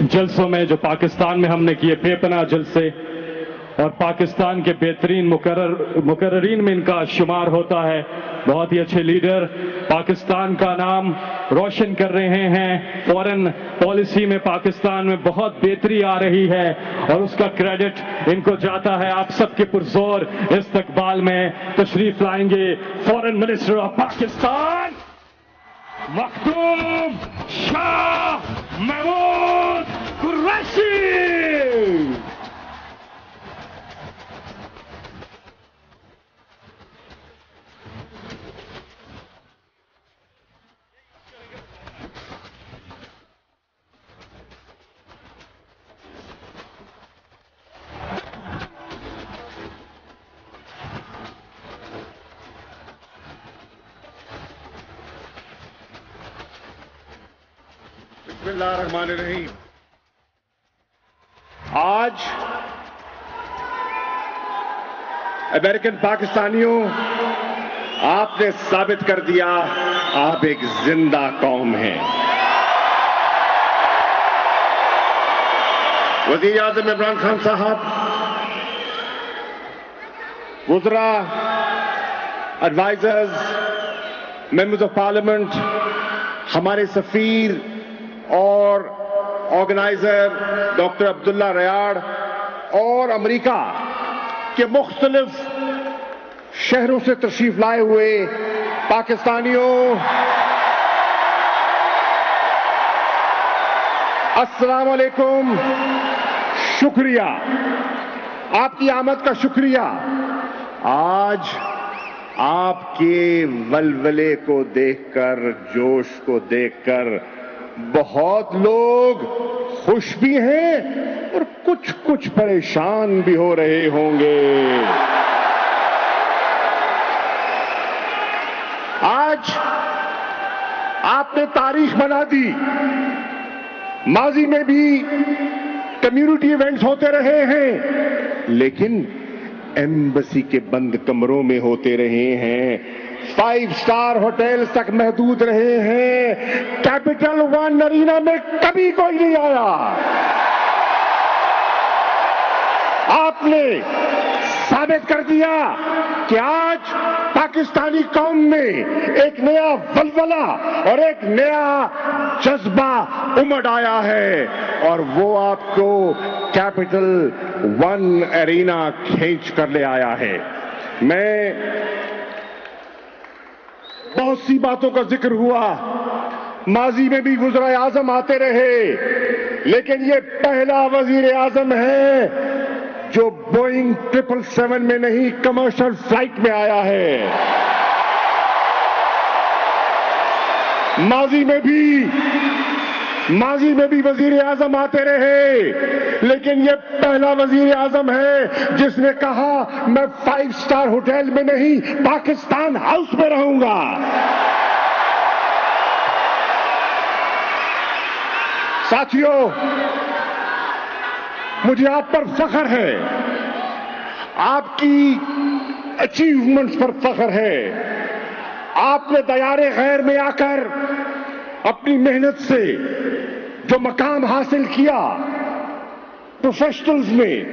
جلسوں میں جو پاکستان میں ہم نے کیے بے پناہ جلسے اور پاکستان کے بہترین مقرر مقررین میں ان کا شمار ہوتا ہے۔ بہت ہی اچھے لیڈر پاکستان کا نام روشن کر رہے ہیں۔ فورن پالیسی میں پاکستان میں بہت بہتری آ رہی ہے اور اس کا کریڈٹ ان کو جاتا ہے۔ آپ سب کے پرزور استقبال میں تشریف لائیں گے۔ Foreign minister of Pakistan Makhdoom Shah Mahmood. بسم اللہ الرحمن الرحیم۔ آج امریکن پاکستانیوں، آپ نے ثابت کر دیا آپ ایک زندہ قوم ہیں۔ وزیر اعظم عمران خان صاحب وزراء ایڈوائزرز ممبرز آف پارلیمنٹ ہمارے سفیر اور آرگنائزر ڈاکٹر عبداللہ ریاڑ اور امریکہ کے مختلف شہروں سے تشریف لائے ہوئے پاکستانیوں۔ السلام علیکم۔ شکریہ۔ آپ کی آمد کا شکریہ۔ آج آپ کے ولولے کو دیکھ کر، جوش کو دیکھ کر بہت لوگ خوش بھی ہیں اور کچھ کچھ پریشان بھی ہو رہے ہوں گے۔ آج آپ نے تاریخ بنا دی۔ ماضی میں بھی کمیونٹی ایونٹس ہوتے رہے ہیں، لیکن ایمبسی کے بند کمروں میں ہوتے رہے ہیں۔ فائیو سٹار ہوٹل تک محدود رہے ہیں۔ کیپٹل ون نرینا میں کبھی کوئی نہیں آیا۔ آپ نے ثابت کر دیا کہ آج پاکستانی قوم میں ایک نیا ولولہ اور ایک نیا جذبہ امڑ آیا ہے اور وہ آپ کو کیپٹل ون ارینا کھینچ کر لے آیا ہے۔ میں بہت سی باتوں کا ذکر ہوا۔ ماضی میں بھی وزراء اعظم آتے رہے، لیکن یہ پہلا وزیر اعظم ہے جو بوئنگ ٹریپل سیون میں نہیں، کمرشل فلائٹ میں آیا ہے۔ ماضی میں بھی ماضی میں بھی وزیر اعظم آتے رہے، لیکن یہ پہلا وزیر اعظم ہے جس نے کہا، میں فائیو سٹار ہوٹل میں نہیں، پاکستان ہاؤس میں رہوں گا۔ ساتھیوں مجھے آپ پر فخر ہے۔ آپ کی اچیومنٹس پر فخر ہے۔ آپ نے دیار غیر میں آ کر اپنی محنت سے جو مقام حاصل کیا پروفیشنلز میں،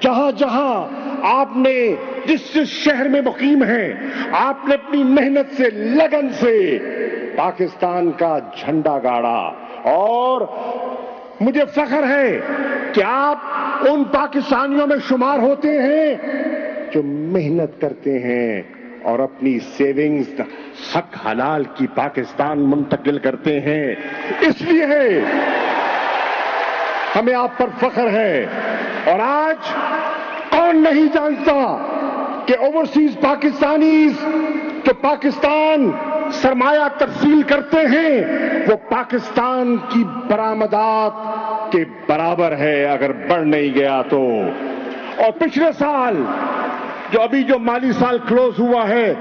جہاں جہاں آپ نے جس جس شہر میں مقیم ہیں، آپ نے اپنی محنت سے، لگن سے پاکستان کا جھنڈا گاڑا۔ اور مجھے فخر ہے کہ آپ ان پاکستانیوں میں شمار ہوتے ہیں جو محنت کرتے ہیں۔ اور اپنی سیونگز حق حلال کی پاکستان منتقل کرتے ہیں۔ اس لیے ہمیں آپ پر فخر ہے۔ اور آج کون نہیں جانتا کہ اوورسیز پاکستانیز جو پاکستان سرمایہ تفصیل کرتے ہیں، وہ پاکستان کی برآمدات کے برابر ہے۔ اگر بڑھ نہیں گیا تو۔ اور پچھلے سال جو ابھی جو مالی سال کلوز ہوا ہے،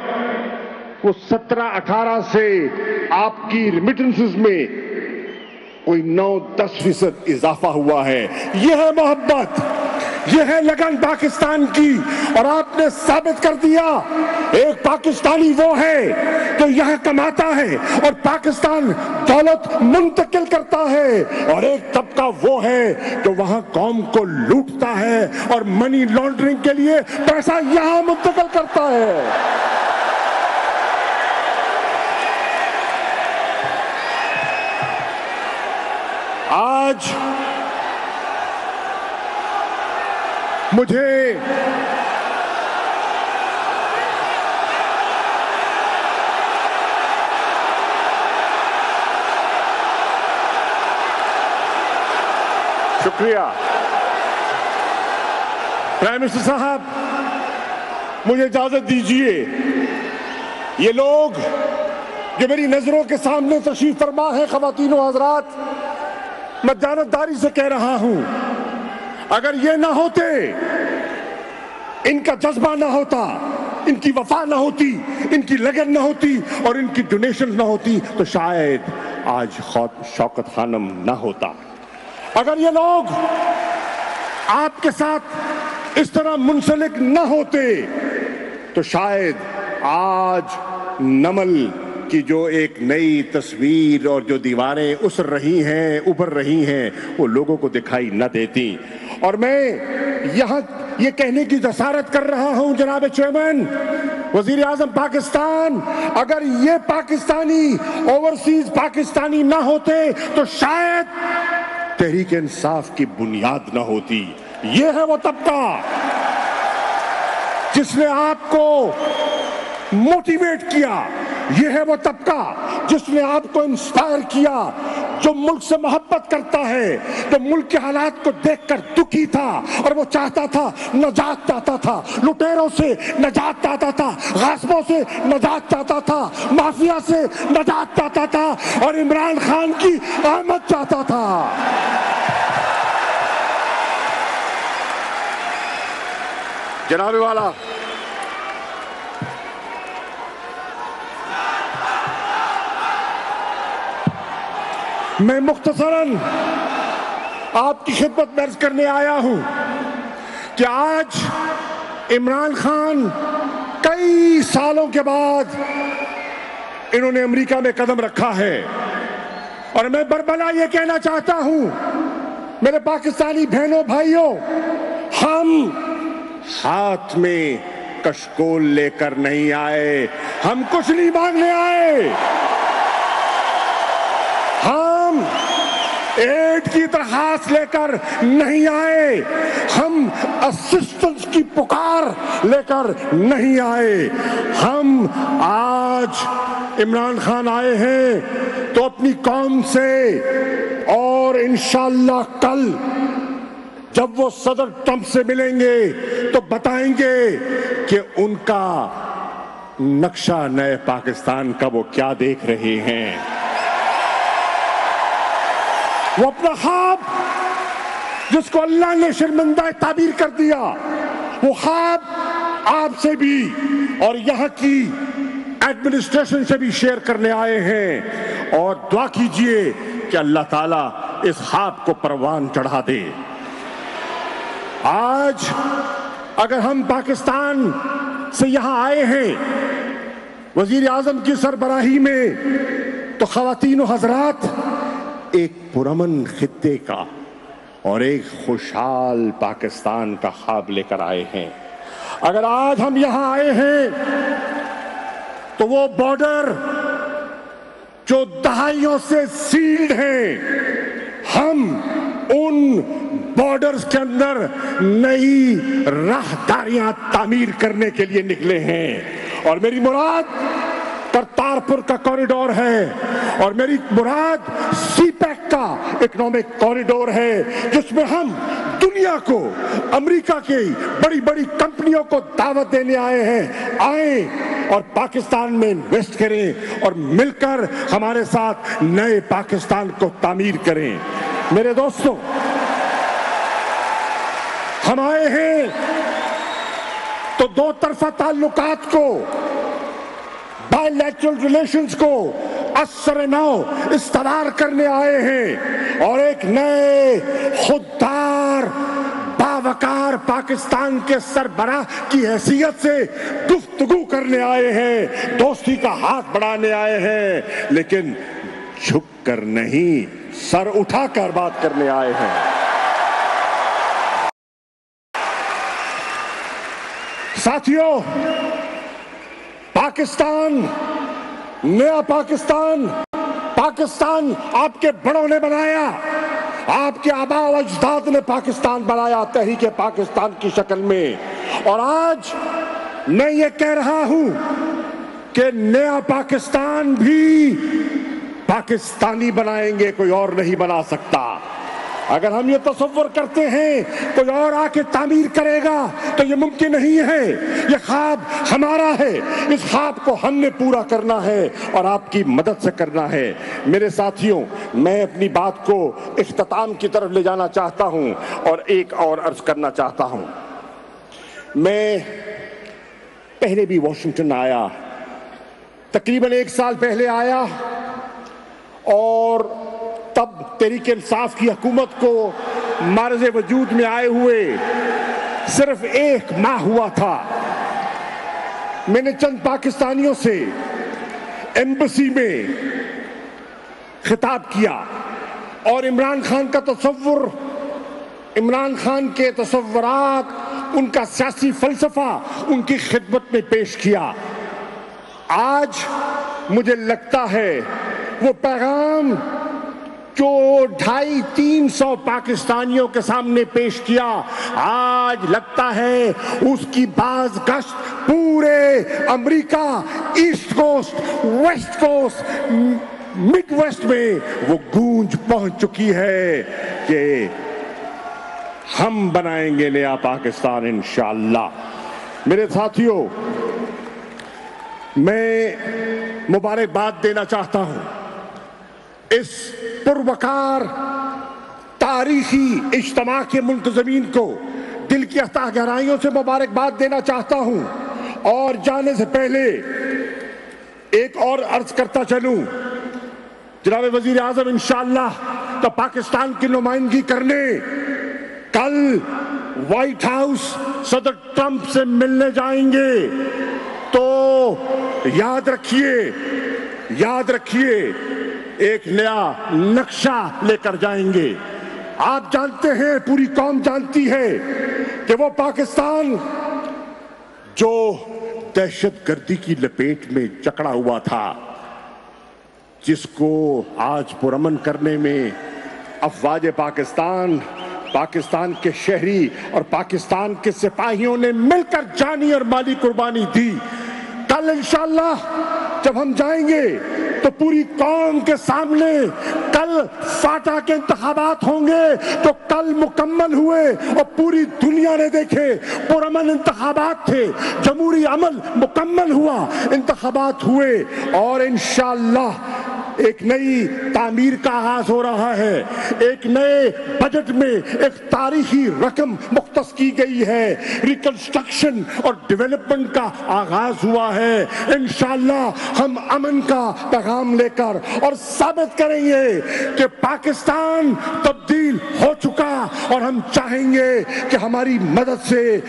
وہ سترہ اٹھارہ سے آپ کی ریمیٹنسز میں کوئی نو دس فیصد اضافہ ہوا ہے۔ یہ ہے محبت۔ یہ ہے لگن پاکستان کی اور آپ نے ثابت کر دیا ایک پاکستانی وہ ہے جو یہاں کماتا ہے اور پاکستان دولت منتقل کرتا ہے اور ایک طبقہ وہ ہے جو وہاں قوم کو لوٹتا ہے اور منی لانڈرنگ کے لیے پیسہ یہاں منتقل کرتا ہے۔ آج مجھے شکریہ۔ پرائم منسٹر صاحب، مجھے اجازت دیجیے، یہ لوگ جو میری نظروں کے سامنے تشریف فرما ہے، خواتین و حضرات، میں جانتداری سے کہہ رہا ہوں۔ اگر یہ نہ ہوتے، ان کا جذبہ نہ ہوتا، ان کی وفا نہ ہوتی، ان کی لگن نہ ہوتی اور ان کی ڈونیشن نہ ہوتی، تو شاید آج شوکت خانم نہ ہوتا۔ اگر یہ لوگ آپ کے ساتھ اس طرح منسلک نہ ہوتے، تو شاید آج نمل کی جو ایک نئی تصویر اور جو دیواریں اسر رہی ہیں، ابھر رہی ہیں، وہ لوگوں کو دکھائی نہ دیتی۔ اور میں یہاں یہ کہنے کی جسارت کر رہا ہوں، جناب چیئرمین، وزیر اعظم پاکستان، اگر یہ پاکستانی اوورسیز پاکستانی نہ ہوتے تو شاید تحریک انصاف کی بنیاد نہ ہوتی۔ یہ ہے وہ طبقہ جس نے آپ کو موٹیویٹ کیا۔ یہ ہے وہ طبقہ جس نے آپ کو انسپائر کیا۔ جو ملک سے محبت کرتا ہے جو ملک کے حالات کو دیکھ کر دکھی تھا اور وہ چاہتا تھا نجات چاہتا تھا۔ لٹیروں سے نجات چاہتا تھا غاسبوں سے نجات چاہتا تھا، مافیا سے نجات چاہتا تھا اور عمران خان کی آمد چاہتا تھا۔ جناب والا میں مختصراً آپ کی خدمت درج کرنے آیا ہوں کہ آج عمران خان کئی سالوں کے بعد انہوں نے امریکہ میں قدم رکھا ہے اور میں بربلا یہ کہنا چاہتا ہوں، میرے پاکستانی بہنوں، بھائیوں، ہم ہاتھ میں کشکول لے کر نہیں آئے، ہم کچھ نہیں مانگنے آئے۔ ہم ایڈ کی درخواست لے کر نہیں آئے، ہم اسسٹنس کی پکار لے کر نہیں آئے۔ ہم آج عمران خان آئے ہیں تو اپنی قوم سے اور انشاءاللہ کل جب وہ صدر ٹرمپ سے ملیں گے تو بتائیں گے کہ ان کا نقشہ نئے پاکستان کا وہ کیا دیکھ رہے ہیں۔ وہ اپنا خواب جس کو اللہ نے شرمندہ تعبیر کر دیا، وہ خواب آپ سے بھی اور یہاں کی ایڈمنسٹریشن سے بھی شیئر کرنے آئے ہیں۔ اور دعا کیجیے کہ اللہ تعالیٰ اس خواب کو پروان چڑھا دے۔ آج اگر ہم پاکستان سے یہاں آئے ہیں، وزیر اعظم کی سربراہی میں تو خواتین و حضرات ایک پرامن خطے کا اور ایک خوشحال پاکستان کا خواب لے کر آئے ہیں۔ اگر آج ہم یہاں آئے ہیں تو وہ بارڈر جو دہائیوں سے سیلڈ ہیں ہم ان بارڈرز کے اندر نئی راہداریاں تعمیر کرنے کے لیے نکلے ہیں۔ اور میری مراد کرتارپور کا کوریڈور ہے۔ اور میری مراد سی پیک کا اکنامک کوریڈور ہے، جس میں ہم دنیا کو، امریکہ کی بڑی بڑی کمپنیوں کو دعوت دینے آئے ہیں۔ آئیں اور پاکستان میں انویسٹ کریں اور مل کر ہمارے ساتھ نئے پاکستان کو تعمیر کریں۔ میرے دوستوں ہم آئے ہیں تو دو طرفہ تعلقات کو بائی لیٹرل ریلیشنز کو اثر نو استدار کرنے آئے ہیں اور ایک نئے خوددار باوکار پاکستان کے سربراہ کی حیثیت سے گفتگو کرنے آئے ہیں، دوستی کا ہاتھ بڑھانے آئے ہیں، لیکن جھک کر نہیں، سر اٹھا کر بات کرنے آئے ہیں۔ ساتھیوں، پاکستان نیا پاکستان پاکستان آپ کے بڑوں نے بنایا۔ آپ کے آبا و اجداد نے پاکستان بنایا تحریک پاکستان کی شکل میں۔ اور آج میں یہ کہہ رہا ہوں کہ نیا پاکستان بھی پاکستانی بنائیں گے، کوئی اور نہیں بنا سکتا۔ اگر ہم یہ تصور کرتے ہیں کوئی اور آ کے تعمیر کرے گا تو یہ ممکن نہیں ہے، یہ خواب ہمارا ہے۔ اس خواب کو ہم نے پورا کرنا ہے اور آپ کی مدد سے کرنا ہے۔ میرے ساتھیوں، میں اپنی بات کو اختتام کی طرف لے جانا چاہتا ہوں اور ایک اور عرض کرنا چاہتا ہوں۔ میں پہلے بھی واشنگٹن آیا، تقریباً ایک سال پہلے آیا اور تب تحریک انصاف کی حکومت کو معرض وجود میں آئے ہوئے صرف ایک ماہ ہوا تھا۔ میں نے چند پاکستانیوں سے ایمبسی میں خطاب کیا اور عمران خان کا تصور، عمران خان کے تصورات، ان کا سیاسی فلسفہ ان کی خدمت میں پیش کیا۔ آج مجھے لگتا ہے وہ پیغام جو ڈھائی تین سو پاکستانیوں کے سامنے پیش کیا، آج لگتا ہے اس کی باز گشت پورے America, east coast, west coast, mid west میں وہ گونج پہنچ چکی ہے کہ ہم بنائیں گے نیا پاکستان انشاءاللہ۔ میرے ساتھیوں، میں مبارکباد دینا چاہتا ہوں۔ اس پروکار تاریخی اجتماع کے منتظمین کو دل کی احتاہ گہرائیوں سے مبارکباد دینا چاہتا ہوں۔ اور جانے سے پہلے ایک اور عرض کرتا چلوں۔ جناب وزیر اعظم، انشاءاللہ تو پاکستان کی نمائندگی کرنے کل وائٹ ہاؤس صدر ٹرمپ سے ملنے جائیں گے۔ تو یاد رکھیے یاد رکھیے ایک نیا نقشہ لے کر جائیں گے۔ آپ جانتے ہیں، پوری قوم جانتی ہے کہ وہ پاکستان جو دہشت گردی کی لپیٹ میں چکڑا ہوا تھا، جس کو آج پرامن کرنے میں افواج پاکستان پاکستان کے شہری اور پاکستان کے سپاہیوں نے مل کر جانی اور مالی قربانی دی۔ کل انشاءاللہ جب ہم جائیں گے تو پوری قوم کے سامنے کل فاٹا کے انتخابات ہوں گے تو کل مکمل ہوئے اور پوری دنیا نے دیکھے پرامن انتخابات تھے، جمہوری عمل مکمل ہوا، انتخابات ہوئے اور انشاءاللہ ایک نئی تعمیر کا آغاز ہو رہا ہے۔ ایک نئے بجٹ میں ایک تاریخی رقم مختص کی گئی ہے۔ ریکنسٹرکشن اور ڈیولپمنٹ کا آغاز ہوا ہے۔ انشاءاللہ ہم امن کا پیغام لے کر اور ثابت کریں گے کہ پاکستان تبدیل ہو چکا اور ہم چاہیں گے کہ ہماری مدد سے